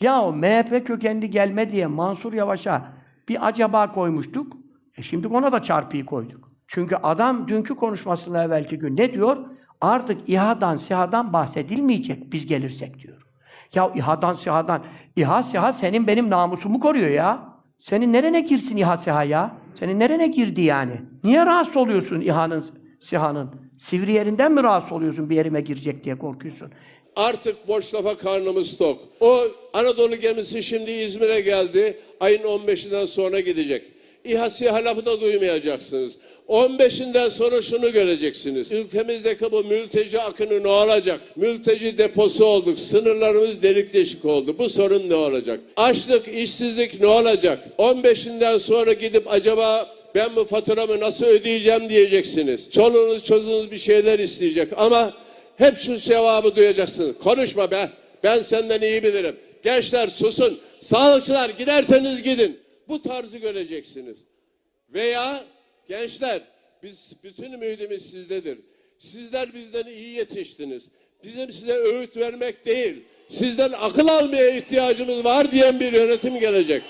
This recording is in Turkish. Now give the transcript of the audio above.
Ya o MHP kökenli gelme diye Mansur Yavaş'a bir acaba koymuştuk. E şimdi ona da çarpıyı koyduk. Çünkü adam dünkü konuşmasında evvelki gün ne diyor? Artık İHA'dan, SİHA'dan bahsedilmeyecek biz gelirsek diyor. Ya İHA'dan, SİHA'dan. İHA, SİHA senin benim namusumu koruyor ya. Senin nerene girsin İHA, SİHA ya? Senin nerene girdi yani? Niye rahatsız oluyorsun İHA'nın, SİHA'nın? Sivri yerinden mi rahatsız oluyorsun bir yerime girecek diye korkuyorsun? Artık boş lafa karnımız tok. O Anadolu gemisi şimdi İzmir'e geldi. Ayın 15'inden sonra gidecek. İHA SİHA lafı da duymayacaksınız. 15'inden sonra şunu göreceksiniz. Ülkemizdeki bu mülteci akını ne olacak? Mülteci deposu olduk. Sınırlarımız delik deşik oldu. Bu sorun ne olacak? Açlık, işsizlik ne olacak? 15'inden sonra gidip acaba ben bu faturamı nasıl ödeyeceğim diyeceksiniz. Çoluğunuz çocuğunuz bir şeyler isteyecek ama hep şu cevabı duyacaksınız. Konuşma be. Ben senden iyi bilirim. Gençler susun. Sağlıkçılar giderseniz gidin. Bu tarzı göreceksiniz. Veya gençler biz bütün ümidimiz sizdedir. Sizler bizden iyi yetiştiniz. Bizim size öğüt vermek değil. Sizden akıl almaya ihtiyacımız var diyen bir yönetim gelecek.